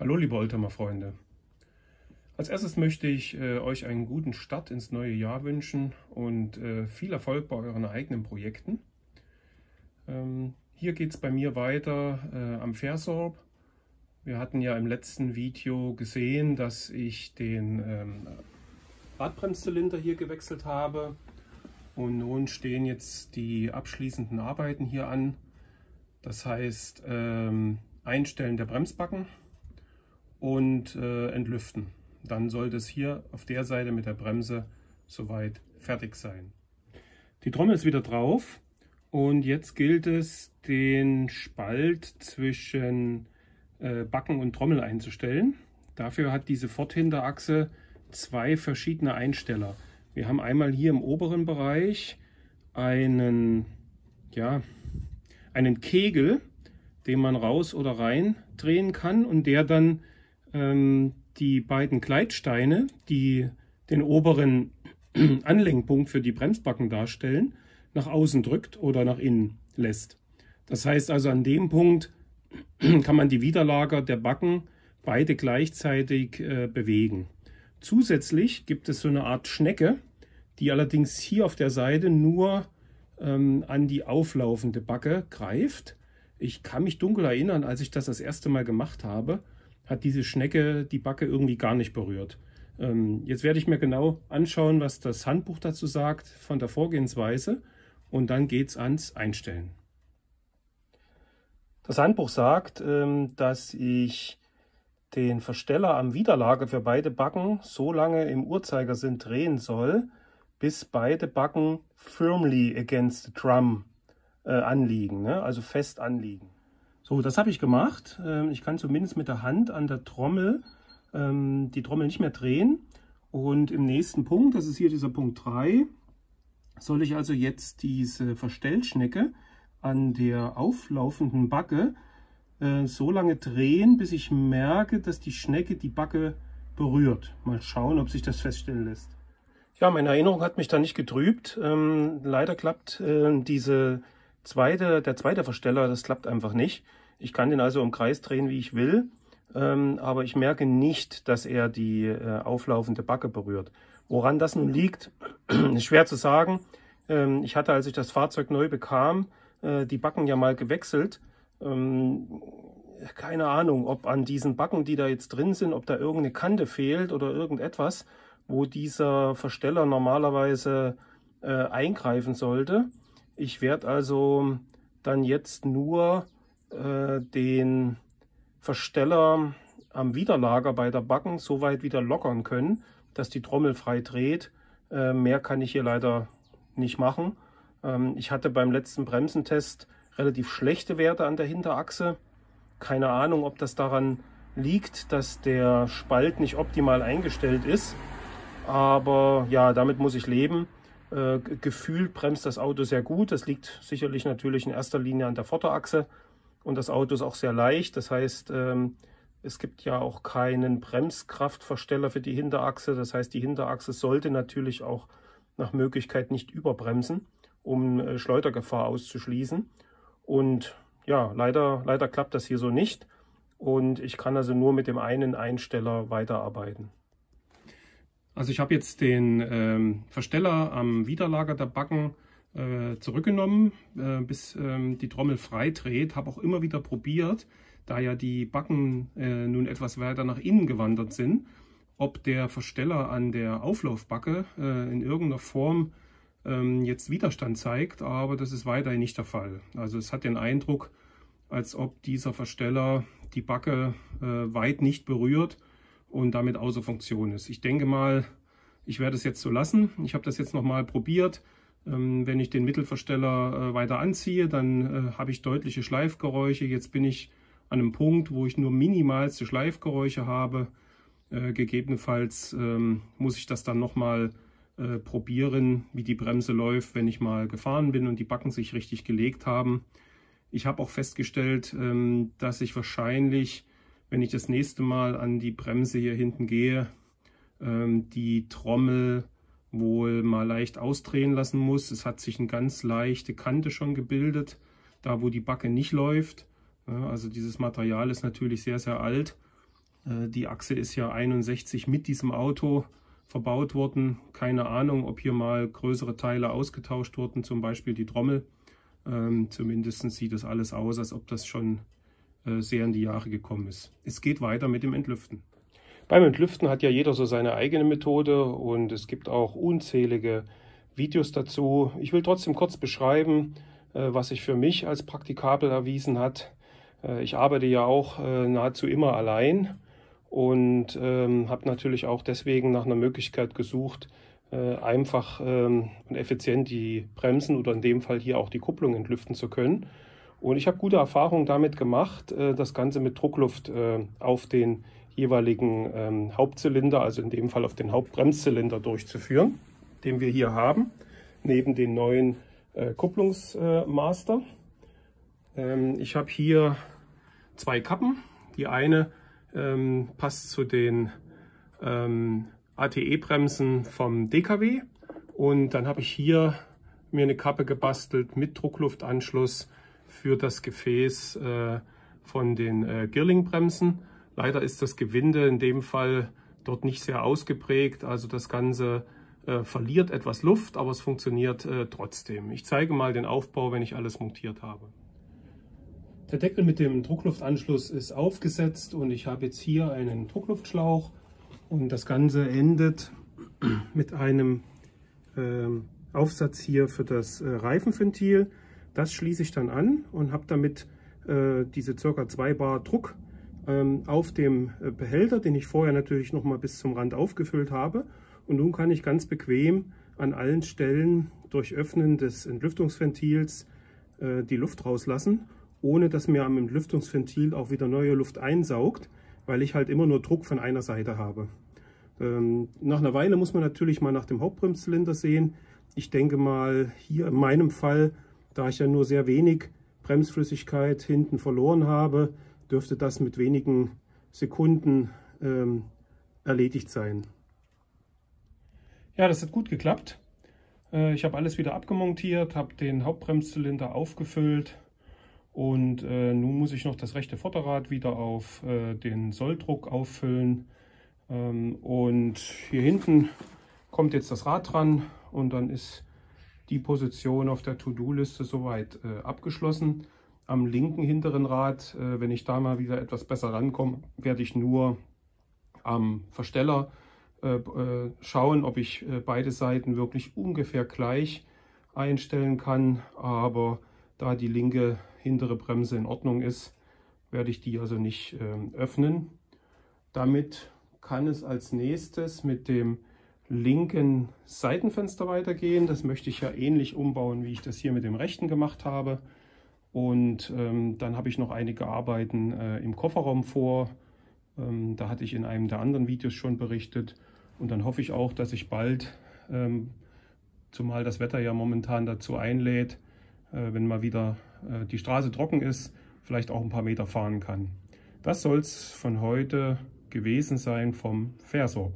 Hallo liebe Oldtimer Freunde. Als erstes möchte ich äh, euch einen guten Start ins neue Jahr wünschen und äh, viel Erfolg bei euren eigenen Projekten. Ähm, hier geht es bei mir weiter äh, am Fairsorb. Wir hatten ja im letzten Video gesehen, dass ich den ähm, Radbremszylinder hier gewechselt habe und nun stehen jetzt die abschließenden Arbeiten hier an. Das heißt ähm, Einstellen der Bremsbacken und äh, entlüften. Dann sollte es hier auf der Seite mit der Bremse soweit fertig sein. Die Trommel ist wieder drauf und jetzt gilt es, den Spalt zwischen äh, Backen und Trommel einzustellen. Dafür hat diese Forthinterachse zwei verschiedene Einsteller. Wir haben einmal hier im oberen Bereich einen, ja, einen Kegel, den man raus oder rein drehen kann und der dann ähm, die beiden Gleitsteine, die den oberen Anlenkpunkt für die Bremsbacken darstellen, nach außen drückt oder nach innen lässt. Das heißt also, an dem Punkt kann man die Widerlager der Backen beide gleichzeitig äh, bewegen. Zusätzlich gibt es so eine Art Schnecke, die allerdings hier auf der Seite nur ähm, an die auflaufende Backe greift. Ich kann mich dunkel erinnern, als ich das das erste Mal gemacht habe, hat diese Schnecke die Backe irgendwie gar nicht berührt. Ähm, jetzt werde ich mir genau anschauen, was das Handbuch dazu sagt von der Vorgehensweise und dann geht es ans Einstellen. Das Handbuch sagt, ähm, dass ich den Versteller am Widerlager für beide Backen so lange im Uhrzeigersinn drehen soll, bis beide Backen firmly against the drum äh, anliegen, ne? also fest anliegen. So, das habe ich gemacht. Ähm, ich kann zumindest mit der Hand an der Trommel ähm, die Trommel nicht mehr drehen. Und im nächsten Punkt, das ist hier dieser Punkt 3, soll ich also jetzt diese Verstellschnecke an der auflaufenden Backe äh, so lange drehen, bis ich merke, dass die Schnecke die Backe berührt. Mal schauen, ob sich das feststellen lässt. Ja, meine Erinnerung hat mich da nicht getrübt. Ähm, leider klappt äh, diese zweite, der zweite Versteller, das klappt einfach nicht. Ich kann den also im Kreis drehen, wie ich will, ähm, aber ich merke nicht, dass er die äh, auflaufende Backe berührt. Woran das nun liegt, ist schwer zu sagen. Ähm, ich hatte, als ich das Fahrzeug neu bekam, äh, die Backen ja mal gewechselt. Ähm, keine Ahnung, ob an diesen Backen, die da jetzt drin sind, ob da irgendeine Kante fehlt oder irgendetwas, wo dieser Versteller normalerweise äh, eingreifen sollte. Ich werde also dann jetzt nur äh, den Versteller am Widerlager bei der Backen so weit wieder lockern können, dass die Trommel frei dreht. Äh, mehr kann ich hier leider nicht machen. Ähm, ich hatte beim letzten Bremsentest relativ schlechte Werte an der Hinterachse. Keine Ahnung, ob das daran liegt, dass der Spalt nicht optimal eingestellt ist. Aber ja, damit muss ich leben. Äh, gefühlt bremst das Auto sehr gut. Das liegt sicherlich natürlich in erster Linie an der Vorderachse. Und das Auto ist auch sehr leicht. Das heißt, ähm, es gibt ja auch keinen Bremskraftversteller für die Hinterachse. Das heißt, die Hinterachse sollte natürlich auch nach Möglichkeit nicht überbremsen, um äh, Schleudergefahr auszuschließen. Und ja, leider, leider klappt das hier so nicht. Und ich kann also nur mit dem einen Einsteller weiterarbeiten. Also ich habe jetzt den ähm, Versteller am Widerlager der Backen äh, zurückgenommen, äh, bis ähm, die Trommel frei dreht. Habe auch immer wieder probiert, da ja die Backen äh, nun etwas weiter nach innen gewandert sind, ob der Versteller an der Auflaufbacke äh, in irgendeiner Form ähm, jetzt Widerstand zeigt, aber das ist weiterhin nicht der Fall. Also es hat den Eindruck, als ob dieser Versteller die Backe äh, weit nicht berührt und damit außer Funktion ist. Ich denke mal, ich werde es jetzt so lassen. Ich habe das jetzt nochmal probiert. Ähm, wenn ich den Mittelversteller äh, weiter anziehe, dann äh, habe ich deutliche Schleifgeräusche. Jetzt bin ich an einem Punkt, wo ich nur minimalste Schleifgeräusche habe. Äh, gegebenenfalls ähm, muss ich das dann nochmal probieren, wie die Bremse läuft, wenn ich mal gefahren bin und die Backen sich richtig gelegt haben. Ich habe auch festgestellt, ähm, dass ich wahrscheinlich, wenn ich das nächste Mal an die Bremse hier hinten gehe, die Trommel wohl mal leicht ausdrehen lassen muss. Es hat sich eine ganz leichte Kante schon gebildet, da wo die Backe nicht läuft. Also dieses Material ist natürlich sehr, sehr alt Äh, die Achse ist ja 61 mit diesem Auto verbaut worden. Keine Ahnung, ob hier mal größere Teile ausgetauscht wurden, zum Beispiel die Trommel. Ähm, zumindest sieht das alles aus, als ob das schon äh, sehr in die Jahre gekommen ist. Es geht weiter mit dem Entlüften. Beim Entlüften hat ja jeder so seine eigene Methode und es gibt auch unzählige Videos dazu. Ich will trotzdem kurz beschreiben, äh, was sich für mich als praktikabel erwiesen hat. Äh, ich arbeite ja auch äh, nahezu immer allein und ähm, habe natürlich auch deswegen nach einer Möglichkeit gesucht, einfach ähm, und effizient die Bremsen oder in dem Fall hier auch die Kupplung entlüften zu können. Und ich habe gute Erfahrungen damit gemacht, das Ganze mit Druckluft auf den jeweiligen ähm, Hauptzylinder, also in dem Fall auf den Hauptbremszylinder durchzuführen, den wir hier haben, neben den neuen äh, Kupplungsmaster. Ähm, ich habe hier zwei Kappen. Die eine ähm, passt zu den ähm, ATE-Bremsen vom DKW. Und dann habe ich hier mir eine Kappe gebastelt mit Druckluftanschluss für das Gefäß äh, von den äh, Girling-Bremsen. Leider ist das Gewinde in dem Fall dort nicht sehr ausgeprägt. Also das Ganze äh, verliert etwas Luft, aber es funktioniert äh, trotzdem. Ich zeige mal den Aufbau, wenn ich alles montiert habe. Der Deckel mit dem Druckluftanschluss ist aufgesetzt und ich habe jetzt hier einen Druckluftschlauch und das Ganze endet mit einem äh, Aufsatz hier für das äh, Reifenventil. Das schließe ich dann an und habe damit äh, diese ca. 2 Bar Druck auf dem äh, Behälter, den ich vorher natürlich noch mal bis zum Rand aufgefüllt habe. Und nun kann ich ganz bequem an allen Stellen durch Öffnen des Entlüftungsventils äh, die Luft rauslassen, ohne dass mir am Entlüftungsventil auch wieder neue Luft einsaugt weil ich halt immer nur Druck von einer Seite habe. Ähm, nach einer Weile muss man natürlich mal nach dem Hauptbremszylinder sehen. Ich denke mal, hier in meinem Fall, da ich ja nur sehr wenig Bremsflüssigkeit hinten verloren habe, dürfte das mit wenigen Sekunden ähm, erledigt sein. Ja, das hat gut geklappt. Äh, ich habe alles wieder abgemontiert, habe den Hauptbremszylinder aufgefüllt und äh, nun muss ich noch das rechte Vorderrad wieder auf äh, den Solldruck auffüllen. Ähm, und hier hinten kommt jetzt das Rad dran und dann ist die Position auf der To-Do-Liste soweit äh, abgeschlossen. Am linken hinteren Rad, äh, wenn ich da mal wieder etwas besser rankomme, werde ich nur am Versteller äh, äh, schauen, ob ich beide Seiten wirklich ungefähr gleich einstellen kann. Aber da die linke hintere Bremse in Ordnung ist, werde ich die also nicht äh, öffnen. Damit kann es als nächstes mit dem linken Seitenfenster weitergehen. Das möchte ich ja ähnlich umbauen, wie ich das hier mit dem rechten gemacht habe. Und ähm, dann habe ich noch einige Arbeiten äh, im Kofferraum vor. Ähm, da hatte ich in einem der anderen Videos schon berichtet. Und dann hoffe ich auch, dass ich bald, ähm, zumal das Wetter ja momentan dazu einlädt, äh, wenn mal wieder äh, die Straße trocken ist, vielleicht auch ein paar Meter fahren kann. Das soll es von heute gewesen sein vom Versorb.